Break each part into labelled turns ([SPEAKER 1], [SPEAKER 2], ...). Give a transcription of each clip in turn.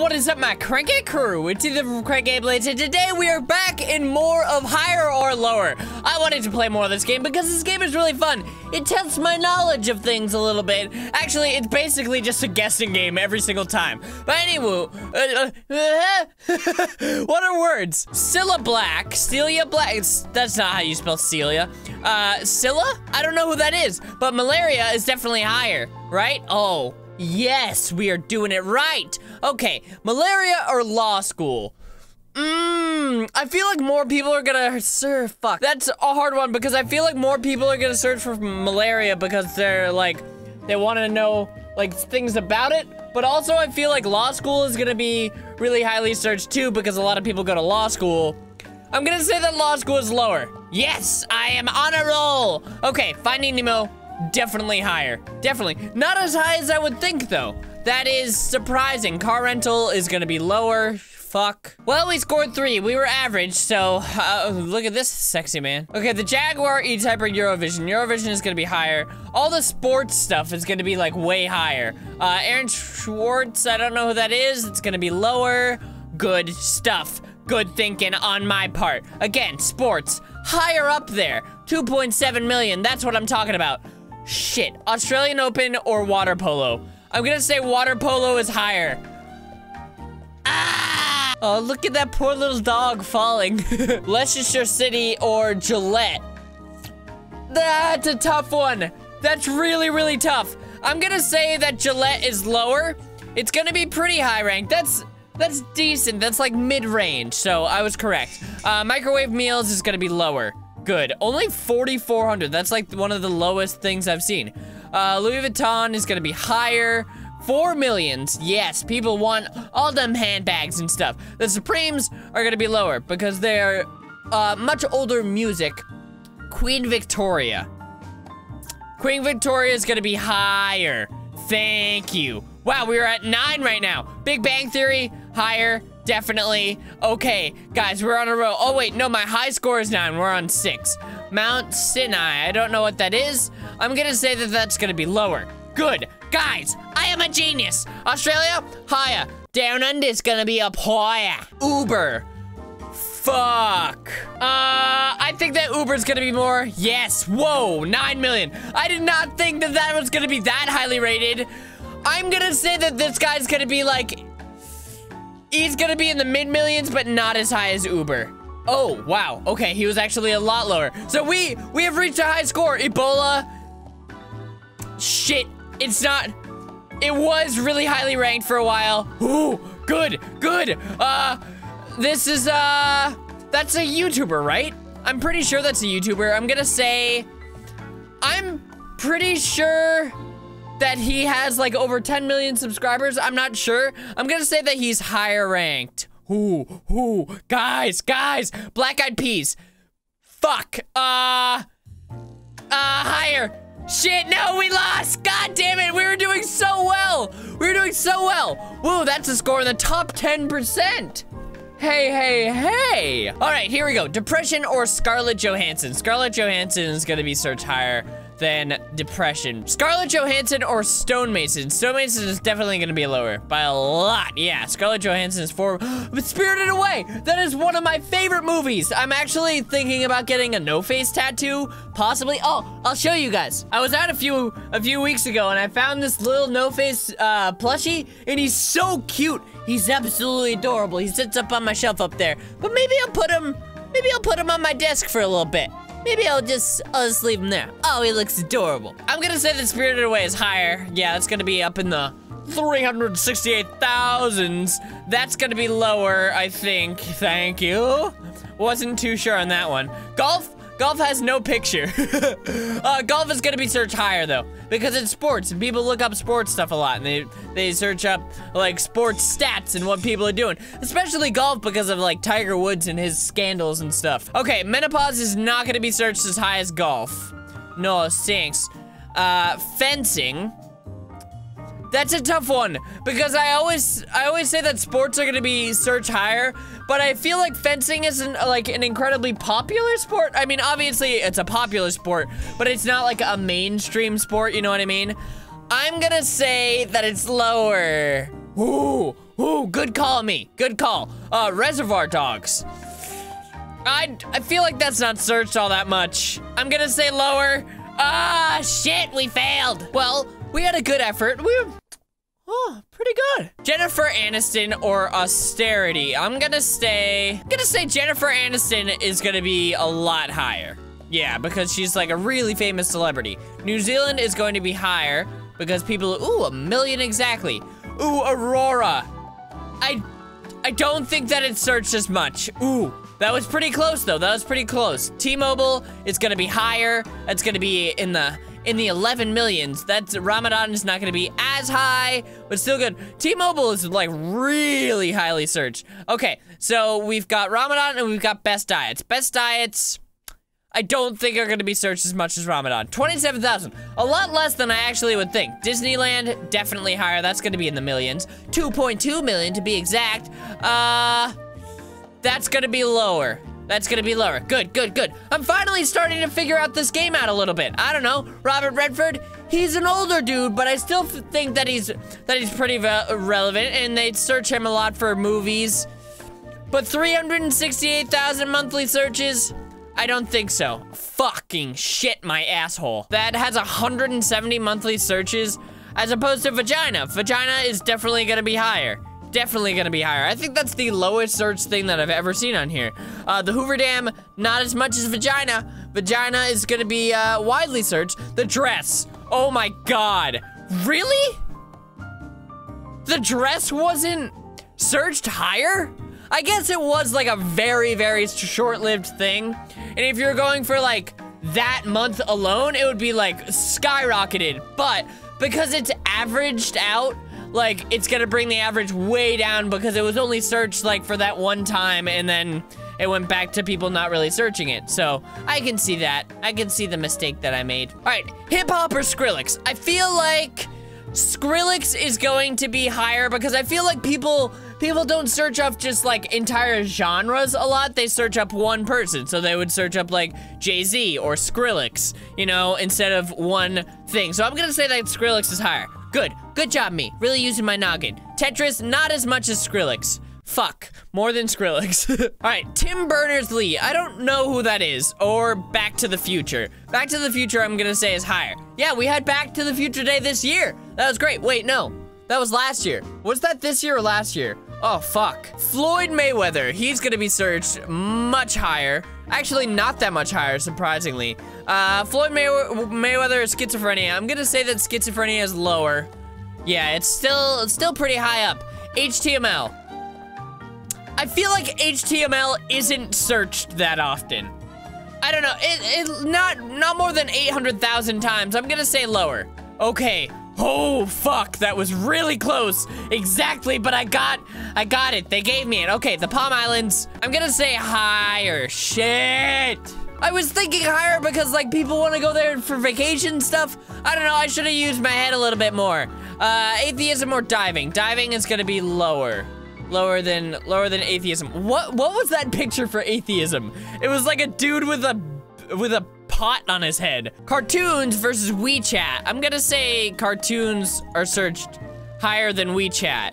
[SPEAKER 1] What is up, my Cranky crew? It's from CrankGameplays, and today we are back in more of higher or lower. I wanted to play more of this game because this game is really fun. It tests my knowledge of things a little bit. Actually, it's basically just a guessing game every single time. But anyway, uh, uh, what are words? Cilla Black, Celia Black. That's not how you spell Celia. Uh, Scylla? I don't know who that is, but malaria is definitely higher, right? Oh. Yes, we are doing it right. Okay, malaria or law school? Mmm, I feel like more people are gonna search. Fuck, that's a hard one because I feel like more people are gonna search for malaria because they're like, they want to know like things about it. But also, I feel like law school is gonna be really highly searched too because a lot of people go to law school. I'm gonna say that law school is lower. Yes, I am on a roll. Okay, Finding Nemo, definitely higher. Definitely. Not as high as I would think, though. That is surprising. Car rental is gonna be lower. Fuck. Well, we scored three. We were average, so uh, look at this sexy man. Okay, the Jaguar, E-Type, or Eurovision. Eurovision is gonna be higher. All the sports stuff is gonna be like way higher. Uh, Aaron Swartz, I don't know who that is. It's gonna be lower. Good stuff. Good thinking on my part. Again, sports, higher up there. 2.7 million, that's what I'm talking about. Shit, Australian Open or water polo? I'm gonna say water polo is higher. Ah! Oh, look at that poor little dog falling. Leicester City or Gillette? That's a tough one. That's really, really tough. I'm gonna say that Gillette is lower. It's gonna be pretty high ranked. That's that's decent. That's like mid-range, so I was correct. Uh, microwave meals is gonna be lower. Good. Only 4,400. That's like one of the lowest things I've seen. Uh, Louis Vuitton is gonna be higher. Four millions. Yes, people want all them handbags and stuff. The Supremes are gonna be lower because they're uh, much older music. Queen Victoria. Queen Victoria is gonna be higher. Thank you. Wow, we're at nine right now. Big Bang Theory, higher, definitely. Okay, guys, we're on a roll. Oh, wait, no, my high score is nine. We're on six. Mount Sinai, I don't know what that is. I'm gonna say that that's gonna be lower. Good. Guys, I am a genius. Australia, higher. Down under is gonna be up higher. Uber. Fuck. Uh, I think that Uber's gonna be more. Yes. Whoa, 9 million. I did not think that that was gonna be that highly rated. I'm gonna say that this guy's gonna be like, he's gonna be in the mid millions, but not as high as Uber. Oh, wow. Okay, he was actually a lot lower. So we, we have reached a high score. Ebola. Shit, it's not, it was really highly ranked for a while. Ooh, good, good. Uh, this is, uh, that's a YouTuber, right? I'm pretty sure that's a YouTuber. I'm gonna say, I'm pretty sure that he has like over 10 million subscribers. I'm not sure. I'm gonna say that he's higher ranked. Ooh, ooh, guys, guys, Black Eyed Peas. Fuck, uh, uh, higher. Shit, no, we lost. God damn it, we were doing so well. We were doing so well. Whoa, that's a score in the top 10%. Hey, hey, hey. All right, here we go. Depression or Scarlett Johansson? Scarlett Johansson is gonna be searched higher than depression. Scarlett Johansson or Stonemason? Stonemason is definitely gonna be lower by a lot. Yeah, Scarlett Johansson is four, but Spirited Away, that is one of my favorite movies. I'm actually thinking about getting a no-face tattoo, possibly. Oh, I'll show you guys. I was out a few a few weeks ago and I found this little no-face uh, plushie and he's so cute. He's absolutely adorable. He sits up on my shelf up there, but maybe I'll put him, maybe I'll put him on my desk for a little bit. Maybe I'll just, I'll just leave him there. Oh, he looks adorable. I'm gonna say that Spirited Away is higher. Yeah, it's gonna be up in the 368,000s. That's gonna be lower, I think. Thank you. Wasn't too sure on that one. Golf? Golf has no picture. uh, golf is gonna be searched higher though, because it's sports and people look up sports stuff a lot and they, they search up like sports stats and what people are doing, especially golf because of like Tiger Woods and his scandals and stuff. Okay, menopause is not gonna be searched as high as golf. No, stinks. Uh, fencing. That's a tough one because I always I always say that sports are gonna be searched higher, but I feel like fencing isn't like an incredibly popular sport. I mean, obviously it's a popular sport, but it's not like a mainstream sport, you know what I mean? I'm gonna say that it's lower. Ooh, ooh, good call me. Good call. Uh, Reservoir Dogs. I, I feel like that's not searched all that much. I'm gonna say lower. Ah, shit, we failed. Well, we had a good effort. We oh, pretty good. Jennifer Aniston or austerity. I'm gonna say, I'm gonna say Jennifer Aniston is gonna be a lot higher. Yeah, because she's like a really famous celebrity. New Zealand is going to be higher because people, ooh, a million exactly. Ooh, Aurora. I, I don't think that it searched as much. Ooh, that was pretty close though. That was pretty close. T-Mobile is gonna be higher. That's gonna be in the in the 11 millions. That's Ramadan is not gonna be as high, but still good. T-Mobile is like really highly searched. Okay, so we've got Ramadan and we've got best diets. Best diets. I don't think are gonna be searched as much as Ramadan. 27,000, a lot less than I actually would think. Disneyland, definitely higher, that's gonna be in the millions. 2.2 million to be exact. Uh, that's gonna be lower. That's gonna be lower. Good, good, good. I'm finally starting to figure out this game out a little bit. I don't know, Robert Redford, he's an older dude, but I still think that he's that he's pretty relevant, and they search him a lot for movies. But 368,000 monthly searches, I don't think so. Fucking shit, my asshole. That has 170 monthly searches as opposed to vagina. Vagina is definitely gonna be higher. Definitely gonna be higher. I think that's the lowest search thing that I've ever seen on here. Uh, the Hoover Dam, not as much as vagina. Vagina is gonna be uh, widely searched. The dress, oh my god. Really? The dress wasn't searched higher? I guess it was like a very, very short-lived thing. And if you're going for like that month alone, it would be like skyrocketed. But because it's averaged out, like it's gonna bring the average way down because it was only searched like for that one time and then it went back to people not really searching it. So I can see that. I can see the mistake that I made. All right, hip hop or Skrillex? I feel like Skrillex is going to be higher because I feel like people people don't search up just like entire genres a lot. They search up one person. So they would search up like Jay-Z or Skrillex, you know, instead of one thing. So I'm gonna say that Skrillex is higher. Good, good job me. Really using my noggin. Tetris, not as much as Skrillex. Fuck, more than Skrillex. All right, Tim Berners-Lee. I don't know who that is, or Back to the Future. Back to the Future, I'm gonna say is higher. Yeah, we had Back to the Future Day this year. That was great. Wait, no, that was last year. Was that this year or last year? Oh, fuck. Floyd Mayweather, he's gonna be searched much higher. Actually, not that much higher, surprisingly. Uh, Floyd May Mayweather is schizophrenia. I'm gonna say that schizophrenia is lower. Yeah, it's still, it's still pretty high up. HTML. I feel like HTML isn't searched that often. I don't know, it, it not, not more than 800,000 times. I'm gonna say lower. Okay, oh fuck, that was really close. Exactly, but I got, I got it. They gave me it. Okay, the Palm Islands, I'm gonna say higher. Shit. I was thinking higher because like people want to go there for vacation stuff. I don't know, I should have used my head a little bit more. Uh, atheism or diving? Diving is gonna be lower. Lower than lower than atheism. What what was that picture for atheism? It was like a dude with a with a pot on his head. Cartoons versus WeChat. I'm gonna say cartoons are searched higher than WeChat.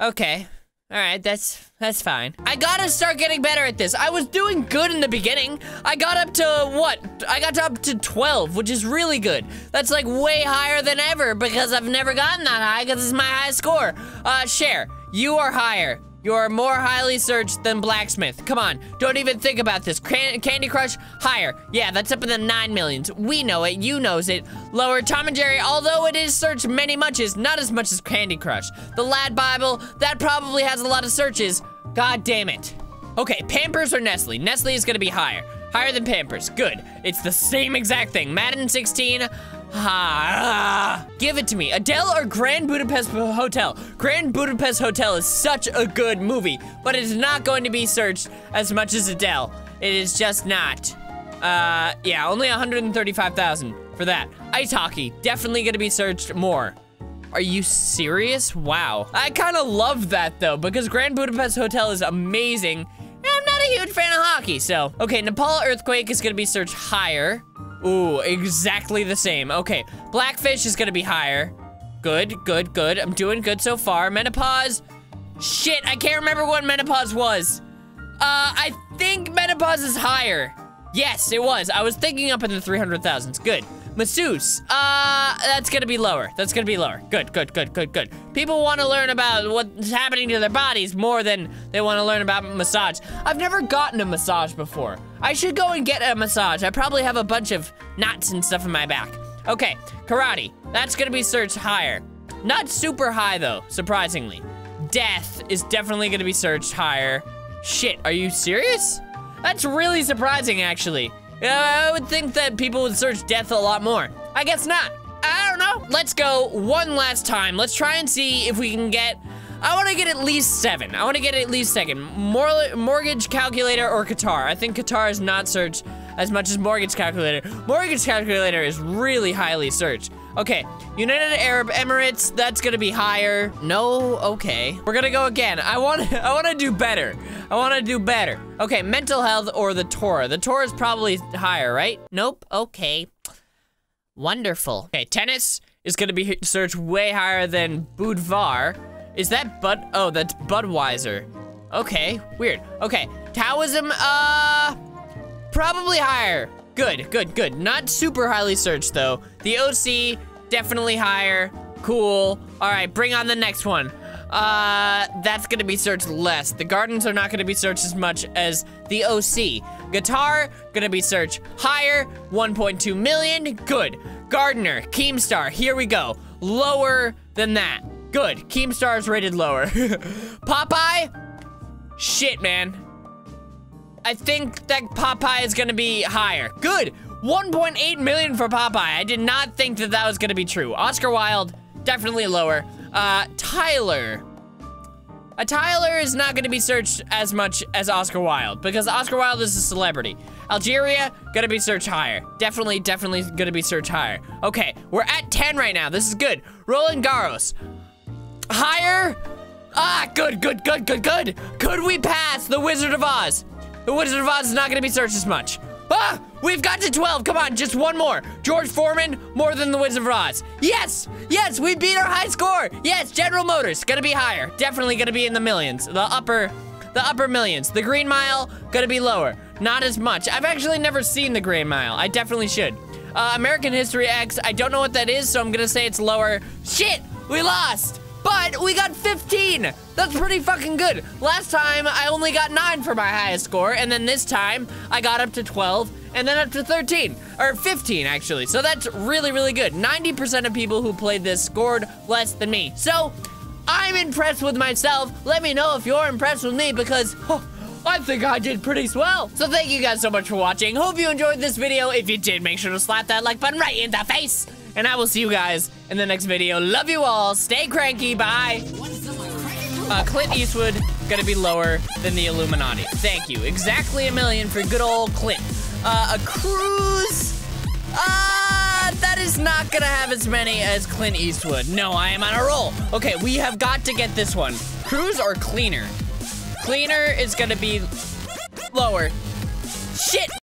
[SPEAKER 1] Okay. All right, that's that's fine. I gotta start getting better at this. I was doing good in the beginning. I got up to what? I got up to 12, which is really good. That's like way higher than ever because I've never gotten that high because it's my highest score. Uh, Cher. You are higher. You are more highly searched than Blacksmith. Come on, don't even think about this. Can Candy Crush, higher. Yeah, that's up in the nine millions. We know it, you knows it. Lower Tom and Jerry, although it is searched many muches, not as much as Candy Crush. The Lad Bible, that probably has a lot of searches. God damn it. Okay, Pampers or Nestle? Nestle is gonna be higher. Higher than Pampers, good. It's the same exact thing. Madden 16, Ah, give it to me. Adele or Grand Budapest Hotel? Grand Budapest Hotel is such a good movie, but it is not going to be searched as much as Adele. It is just not. Uh, yeah, only 135,000 for that. Ice hockey, definitely gonna be searched more. Are you serious? Wow. I kind of love that though, because Grand Budapest Hotel is amazing. Not a huge fan of hockey, so. Okay, Nepal earthquake is gonna be searched higher. Ooh, exactly the same. Okay, Blackfish is gonna be higher. Good, good, good. I'm doing good so far. Menopause. Shit, I can't remember what menopause was. Uh, I think menopause is higher. Yes, it was. I was thinking up in the 300,000s. Good. Masseuse. Uh, that's gonna be lower. That's gonna be lower. Good, good, good, good, good. People want to learn about what's happening to their bodies more than they want to learn about massage. I've never gotten a massage before. I should go and get a massage. I probably have a bunch of knots and stuff in my back. Okay, karate. That's gonna be searched higher. Not super high though, surprisingly. Death is definitely gonna be searched higher. Shit, are you serious? That's really surprising, actually. I would think that people would search death a lot more. I guess not. I don't know. Let's go one last time. Let's try and see if we can get, I wanna get at least seven. I wanna get at least second. Mor mortgage calculator or Qatar. I think Qatar is not searched as much as mortgage calculator. Mortgage calculator is really highly searched. Okay, United Arab Emirates, that's gonna be higher. No, okay. We're gonna go again. I want I wanna do better. I wanna do better. Okay, mental health or the Torah. The Torah is probably higher, right? Nope, okay. Wonderful. Okay, tennis is gonna be searched way higher than boudoir. Is that Bud, oh, that's Budweiser. Okay, weird. Okay, Taoism, uh, probably higher. Good, good, good. Not super highly searched though. The OC, definitely higher. Cool. All right, bring on the next one. Uh, that's gonna be searched less. The gardens are not gonna be searched as much as the OC. Guitar, gonna be searched higher, 1.2 million, good. Gardener, Keemstar, here we go. Lower than that. Good, Keemstar is rated lower. Popeye, shit, man. I think that Popeye is gonna be higher. Good, 1.8 million for Popeye. I did not think that that was gonna be true. Oscar Wilde, definitely lower. Uh, Tyler. A Tyler is not gonna be searched as much as Oscar Wilde because Oscar Wilde is a celebrity. Algeria, gonna be searched higher. Definitely, definitely gonna be searched higher. Okay, we're at 10 right now. This is good. Roland Garros. Higher? Ah, good, good, good, good, good. Could we pass the Wizard of Oz? The Wizard of Oz is not gonna be searched as much. Ah, we've got to 12. Come on, just one more. George Foreman, more than the Wizard of Oz. Yes, yes, we beat our high score. Yes, General Motors, gonna be higher. Definitely gonna be in the millions. The upper, the upper millions. The Green Mile, gonna be lower. Not as much. I've actually never seen the Green Mile. I definitely should. Uh, American History X, I don't know what that is, so I'm gonna say it's lower. Shit, we lost. But we got 15. That's pretty fucking good. Last time, I only got 9 for my highest score, and then this time, I got up to 12, and then up to 13. Or 15, actually. So that's really, really good. 90% of people who played this scored less than me. So, I'm impressed with myself. Let me know if you're impressed with me, because... Oh, I think I did pretty swell. So thank you guys so much for watching. Hope you enjoyed this video. If you did, make sure to slap that like button right in the face. And I will see you guys in the next video. Love you all. Stay cranky. Bye. Uh, Clint Eastwood, gonna be lower than the Illuminati. Thank you. Exactly a million for good old Clint. Uh, a cruise. Ah, uh, that is not gonna have as many as Clint Eastwood. No, I am on a roll. Okay, we have got to get this one. Cruise or cleaner? Cleaner is gonna be lower. Shit!